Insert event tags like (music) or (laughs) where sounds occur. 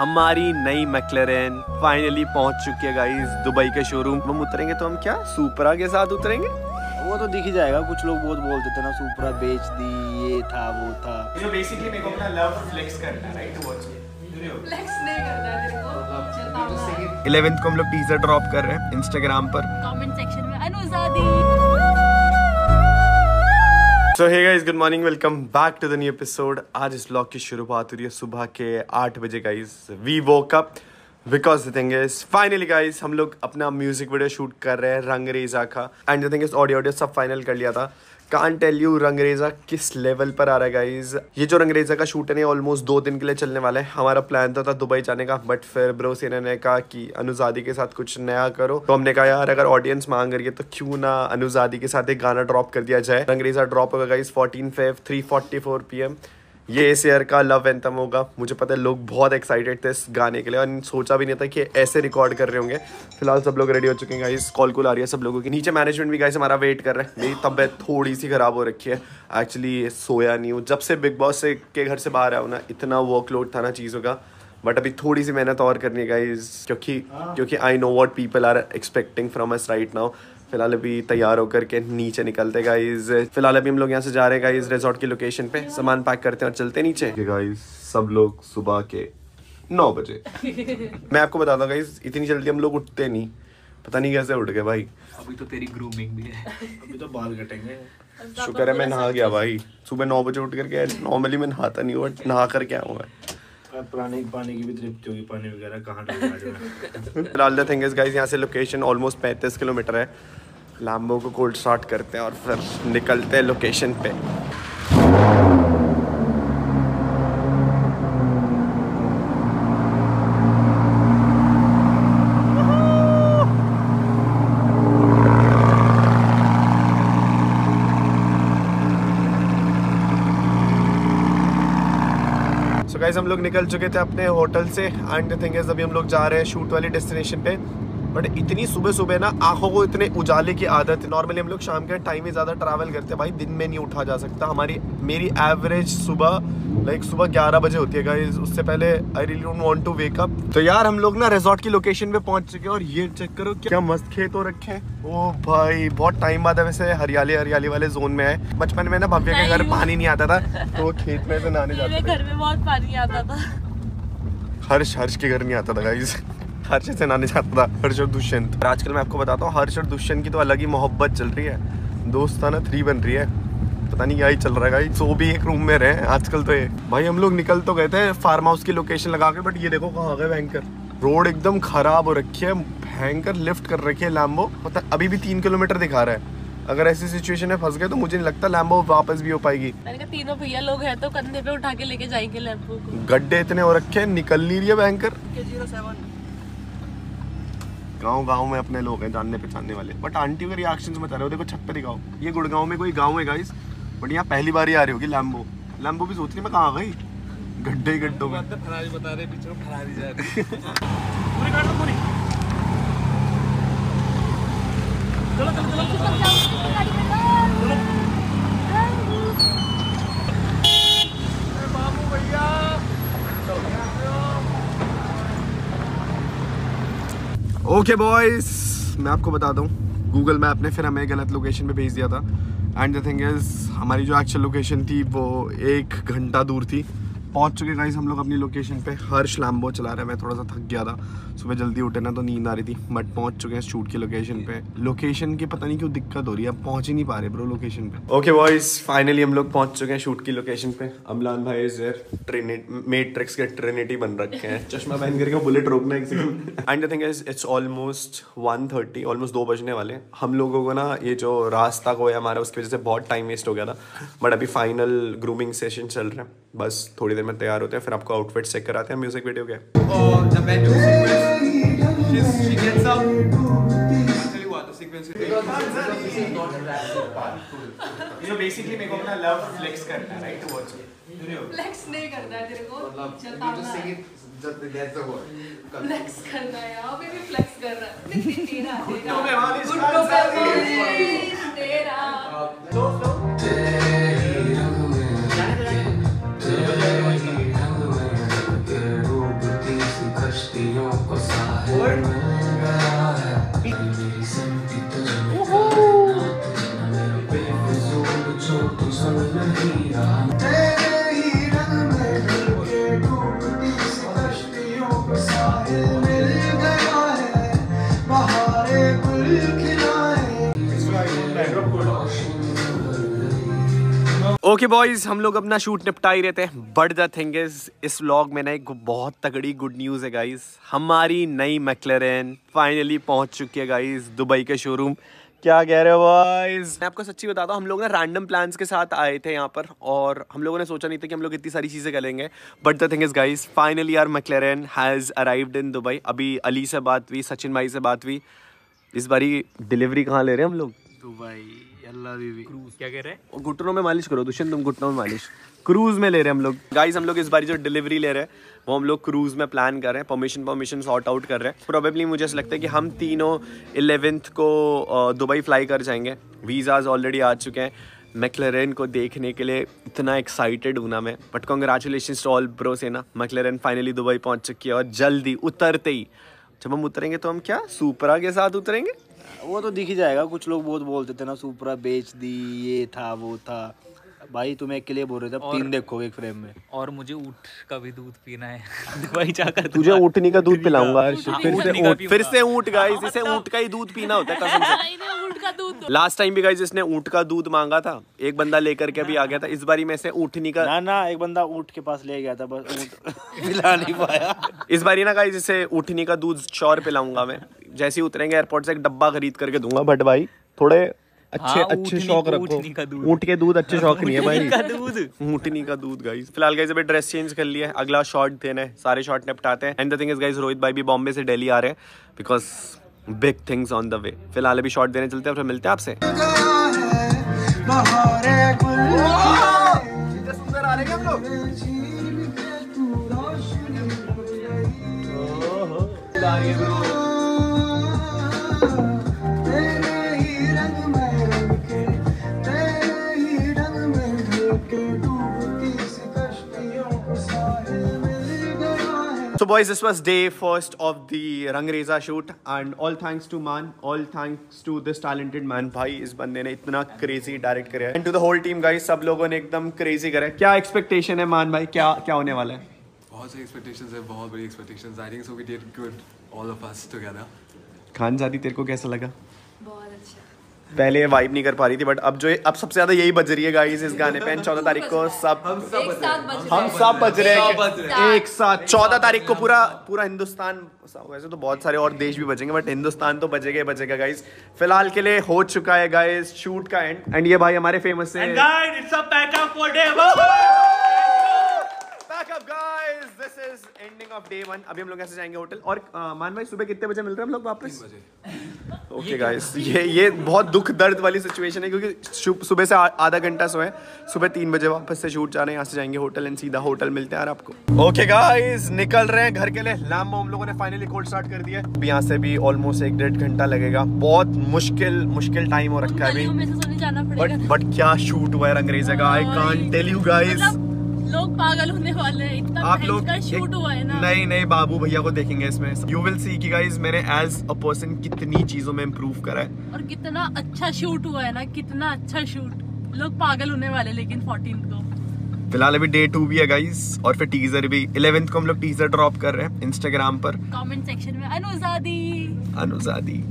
हमारी नई मैक्लेरन फाइनली पहुँच चुकी है गाइस दुबई के शोरूम हम उतरेंगे तो हम क्या सुपरा के साथ उतरेंगे? वो तो दिख ही जाएगा कुछ लोग बहुत बोलते थे ना सुपरा बेच दी ये था वो था। बेसिकली मेरे को अपना लव फ्लेक्स करना है राइट टुवर्ड्स फ्लेक्स नहीं करना है तेरे को चेतावनी इलेवेंथ को हम लोग टीजर ड्रॉप कर रहे हैं इंस्टाग्राम पर। कमेंट सेक्शन में अनुजादी। So hey guys good morning welcome back to the new episode आज इस ब्लॉग की शुरुआत हो रही है सुबह के आठ बजे guys we woke up because thing is finally guys हम लोग अपना म्यूज़िक वीडियो शूट कर रहे हैं रंगरेजा का। And thing is audio audio सब फाइनल कर लिया था। कान टेल यू रंगरेजा किस लेवल पर आ रहा है गाइज़ ये जो रंगरेजा का शूट है ना ऑलमोस्ट दो दिन के लिए चलने वाला है। हमारा प्लान तो था दुबई जाने का बट फिर ब्रोसेना ने कहा कि अनुजादी के साथ कुछ नया करो। तो हमने कहा, यार, अगर ऑडियंस मांग रही है तो क्यों ना अनुजादी के साथ एक गाना ड्रॉप कर दिया जाए? रंगरेजा ड्रॉप होगा guys fourteen Feb three forty four P M ये इस ईयर का लव एंथम होगा। मुझे पता है लोग बहुत एक्साइटेड थे इस गाने के लिए और सोचा भी नहीं था कि ऐसे रिकॉर्ड कर रहे होंगे। फ़िलहाल सब लोग रेडी हो चुके हैं गाइस कॉल कॉल आ रही है सब लोगों की। नीचे मैनेजमेंट भी गाइस हमारा वेट कर रहे हैं। मेरी तबीयत थोड़ी सी खराब हो रखी है। एक्चुअली सोया नहीं हूँ। जब से बिग बॉस से के घर से बाहर आया हूँ ना इतना वर्कलोड था ना चीज़ों का। बट अभी थोड़ी सी मेहनत और करनी है गाइज़ क्योंकि क्योंकि I know what people are expecting from us right now फ़िलहाल अभी तैयार होकर के नीचे निकलते गाइज़ फ़िलहाल अभी हम लोग यहाँ से जा रहे हैं गाइज़ रिजॉर्ट की लोकेशन पे। सामान पैक करते हैं और चलते नीचे। गाइज़ सब लोग सुबह के नौ बजे। (laughs) मैं आपको बताता हूँ गाइज़ इतनी जल्दी हम लोग उठते नहीं। पता नहीं कैसे उठ गए भाई। अभी तो तेरी ग्रूमिंग भी है। अभी तो बाल कटेंगे। शुक्र है मैं नहा गया भाई। सुबह नौ बजे उठ करके नॉर्मली मैं नहाता नहीं हूँ नहा करके आऊँ मैं। पुराने पानी की भी तृप्ति पानी वगैरह कहाँ द थिंग इज़ यहाँ से लोकेशन ऑलमोस्ट पैंतीस किलोमीटर है। लाम्बो को कोल्ड स्टार्ट करते हैं और फिर निकलते हैं लोकेशन पे। सो गाइस हम लोग निकल चुके थे अपने होटल से एंड थिंग इज़ अभी हम लोग जा रहे हैं शूट वाली डेस्टिनेशन पे। बट इतनी सुबह सुबह ना आँखों को इतने उजाले की आदत है नॉर्मली हम लोग शाम के टाइम ही ज़्यादा ट्रैवल करते हैं। भाई, दिन में नहीं उठा जा सकता। हमारी, मेरी एवरेज सुबह लाइक सुबह 11 बजे होती है गाइज़ उससे पहले I really don't want to wake up तो यार हम लोग ना रिजॉर्ट की लोकेशन पे पहुँच चुके हैं और ये चेक करो क्या मस्त खेत हो रखे हैं। ओ भाई बहुत टाइम बाद है वैसे हरियाली हरियाली वाले जोन में है। बचपन में ना भव्य के घर पानी नहीं आता था तो वो खेत में से नहाने जाते थे। घर में बहुत पानी आता था। हर्ष हर्ष के घर नहीं आता था गाइस हर्ष से नाने जाता था हर्ष और दुष्यंत। आजकल मैं आपको बताता हूँ हर्ष और दुष्यंत की तो अलग ही मोहब्बत चल रही है। दोस्ताना थ्री बन रही है। पता नहीं क्या ही चल रहा है गाइस सो भी एक रूम में रहे आजकल तो ये। भाई हम लोग निकल तो गए थे फार्म हाउस की लोकेशन लगा के बट ये देखो कहाँ गए भयंकर रोड एकदम खराब हो रखी है भयंकर लिफ्ट कर रखी है लैम्बो पता अभी भी तीन किलोमीटर दिखा रहा है। अगर ऐसी सिचुएशन में फंस गए तो मुझे नहीं लगता लैम्बो वापस भी हो पाएगी। मैंने कहा तीनों भैया लोग हैं तो कंधे पे उठा के लेके जाएँगे लैम्पो को। गड्ढे इतने हो रखे हैं निकल नहीं रही है भयंकर गाँव गाँव में अपने लोग हैं जानने पहचानने वाले। बट आंटी के रिएक्शंस बता रहे हो देखो छत पे दिखाओ। ये गुड़गांव में कोई गाँव है गाइस बट यहाँ पहली बार ही आ रही होगी लैम्बो लैम्बो भी सोच रही मैं कहाँ गई? गड्ढे ही गड्ढों में। फरारी बता रहे पीछे फरारी जा रही (laughs) पूरी काट पूरी। चलो चलो चलो। बाबू भैया। ओके बॉयज़ मैं आपको बता दूँ गूगल मैप ने फिर हमें गलत लोकेशन पे भेज दिया था। एंड द थिंग इज़ हमारी जो एक्चुअल लोकेशन थी वो एक घंटा दूर थी। पहुँच चुके गाइस हम लोग अपनी लोकेशन पे हर्ष लैम्बो चला रहे हैं। मैं थोड़ा सा थक गया था, सुबह जल्दी उठे ना तो नींद आ रही थी बट पहुँच चुके हैं शूट की लोकेशन पे। लोकेशन की पता नहीं क्यों दिक्कत हो रही है पहुँच ही नहीं पा रहे ब्रो लोकेशन पे। ओके बॉयज़ फाइनली हम लोग पहुँच चुके हैं शूट की लोकेशन पे। अमलान भाई मैट्रिक्स के ट्रिनिटी बन रखे हैं। चश्मा पहन करके बुलेट रोकना एक and thing it's almost 1:30 almost दो बजने वाले हम लोगों को ना ये जो रास्ता को है हमारा, उसकी वजह से बहुत टाइम वेस्ट हो गया था। बट अभी फाइनल ग्रूमिंग सेशन चल रहे हैं। बस थोड़ी देर में तैयार होते हैं फिर आपको आउटफिट चेक कराते हैं म्यूज़िक वीडियो के। ये बेसिकली मेरे को अपना लव फ्लेक्स करना है राइट टुवर्ड्स फ्लेक्स नहीं करना है तेरे को चेतावना फ्लेक्स करना है यहाँ पे भी फ्लेक्स कर रहा है। तेरा पे सकती मालिश, तेरा ओके बॉयज़ हम लोग अपना शूट निपटा ही रहते हैं। बट द थिंग इज़ इस व्लॉग में ना एक बहुत तगड़ी गुड न्यूज़ है गाइस हमारी नई मैक्लेरन फाइनली पहुँच चुकी है गाइस दुबई के शोरूम क्या कह रहे हो बॉयज़ मैं आपको सच्ची बताता हूँ, हम लोग ना रैंडम प्लान्स के साथ आए थे यहाँ पर, और हम लोगों ने सोचा नहीं था कि हम लोग इतनी सारी चीज़ें करेंगे। But the thing is guys finally our McLaren has arrived in Dubai. अभी अली से बात हुई, सचिन भाई से बात हुई। इस बारी डिलीवरी कहाँ ले रहे हैं हम लोग? दुबई। अल्लाह क्या कह रहे हैं? घुटनों में मालिश करो दुष्यंत तुम घुटनों में मालिश। क्रूज में ले रहे हैं हम लोग। गाइस हम लोग इस बार जो डिलीवरी ले रहे हैं वो हम लोग क्रूज में प्लान कर रहे हैं परमिशन परमिशन सॉर्ट आउट कर रहे हैं। प्रोबेबली मुझे ऐसा लगता है कि हम तीनों इलेवेंथ को दुबई फ्लाई कर जाएँगे। वीज़ाज ऑलरेडी आ चुके हैं। मैक्लेरन को देखने के लिए इतना एक्साइटेड हूँ ना मैं। But congratulation to all bro से ना? मैक्लेरन फाइनली दुबई पहुँच चुकी है और जल्दी उतरते ही। जब हम उतरेंगे तो हम क्या? सुपरा के साथ उतरेंगे? वो तो दिख ही जाएगा कुछ लोग बहुत बोलते थे ना सुपरा बेच दी ये था वो था। भाई तुम एक के लिए बोल रहे थे अब तीन देखो एक फ्रेम में। और मुझे ऊँट का भी दूध पीना है। (laughs) दुबई जाकर तुझे ऊँटनी का दूध पिलाऊँगा। हाँ, फिर से ऊँट फिर से ऊँट गाइस इसे ऊँट का ही दूध पीना होता है कसम से। ऊँट का दूध लास्ट टाइम भी गाइस इसने ऊँट का दूध मांगा था। एक बंदा लेकर के भी आ गया था इस बारी में से ऊँटनी का ना ना एक बंदा ऊँट के पास ले गया था बस ऊँट (laughs) पिला नहीं पाया। इस बारी ना गाइस इसे ऊँटनी का दूध श्योर पिलाऊँगा मैं। जैसे ही उतरेंगे एयरपोर्ट से एक डब्बा खरीद करके दूँगा बट भाई थोड़े अच्छे हाँ, अच्छे शौक रखो। ऊँटनी का दूध। ऊँट के दूध अच्छे (laughs) शौक नहीं है भाई। ऊँटनी का दूध गाइस फ़िलहाल गाइस अभी ड्रेस चेंज कर लिया है। अगला शॉट देना है। सारे शॉट निपटाते हैं। And the thing is guys Rohit भाई भी बॉम्बे से दिल्ली आ रहे हैं because big things on the way फ़िलहाल अभी शॉट देने चलते हैं फिर मिलते हैं आपसे। सुंदर हैं। लोग So, boys, this was day first of the Rangreza shoot, and all thanks to Man, all thanks to this talented man. भाई इस बंदे ने इतना crazy direct करा है. And to the whole team, guys, सब लोगों ने एकदम crazy करा है. क्या expectation है मान भाई? क्या क्या होने वाला है? बहुत सारी एक्सपेक्टेशंस है बहुत बड़ी expectations I think so we did good all of us together Khanzaadi तेरे को कैसा लगा? बहुत अच्छा। पहले वाइब नहीं कर पा रही थी बट अब जो अब सबसे ज़्यादा यही बज रही है गाइस इस गाने पे। चौदह तारीख को सब एक साथ बज हम सब बज रहे हैं। एक साथ चौदह तारीख को पूरा पूरा हिंदुस्तान वैसे तो बहुत सारे और देश भी बचेंगे बट हिंदुस्तान तो बचेगा ही बचेगा गाइस फ़िलहाल के लिए हो चुका है गाइस शूट का एंड एंड ये भाई हमारे फ़ेमस है। Ending of day one. अभी हम लोग ऐसे जाएँगे होटल और मान भाई सुबह कितने बजे मिल रहे हैं हम लोग वापस? ओके गाइस ये ये बहुत दुख दर्द वाली सिचुएशन है क्योंकि सुबह से आधा घंटा सोए सुबह तीन बजे वापस से शूट जा रहे हैं. यहाँ से जाएँगे होटल एंड सीधा होटल मिलते हैं यार आपको. ओके गाइस निकल रहे हैं घर के लिए. लैम्बो हम लोगों ने फाइनली कोल्ड स्टार्ट कर दिया है. अभी यहाँ से भी ऑलमोस्ट एक डेढ़ घंटा लगेगा. बहुत मुश्किल मुश्किल टाइम हो रखा है अभी. बट बट क्या शूट हुआ है अंग्रेजा का? I can't tell you guys मतलब लोग पागल होने वाले हैं। इतना आप लोग शूट हुआ है ना। नहीं नहीं बाबू भैया को देखेंगे इसमें। यू विल सी कि गाइस मैंने एज अ पर्सन कितनी चीज़ों में इम्प्रूव करा है। और कितना अच्छा शूट हुआ है ना कितना अच्छा शूट। लोग पागल होने वाले लेकिन 14 को। फ़िलहाल अभी डे टू भी है गाइस और फिर टीजर भी। 11th को हम लोग टीजर ड्रॉप कर रहे हैं इंस्टाग्राम पर। कमेंट सेक्शन में अनुजादी. अनुजादी।